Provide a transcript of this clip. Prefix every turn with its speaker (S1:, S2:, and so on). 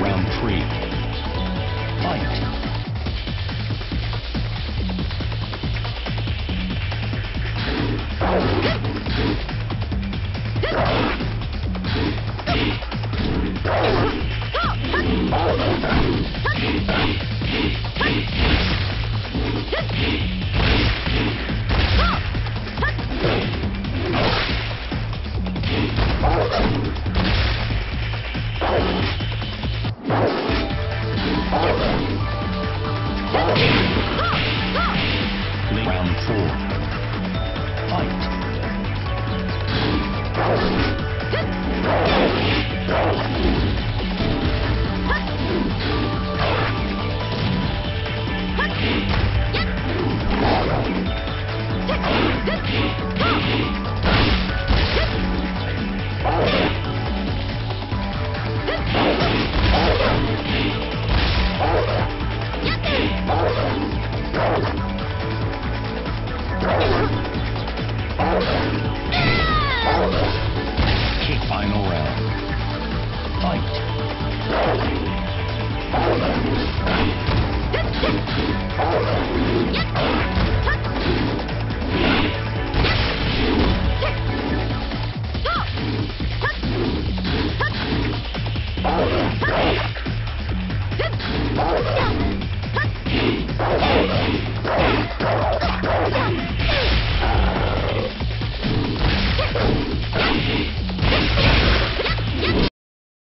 S1: Round three. Fight! Round four. Fight. Nhất